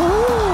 Ooh.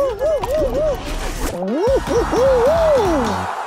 Ooh, ooh, ooh, ooh.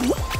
Whoop!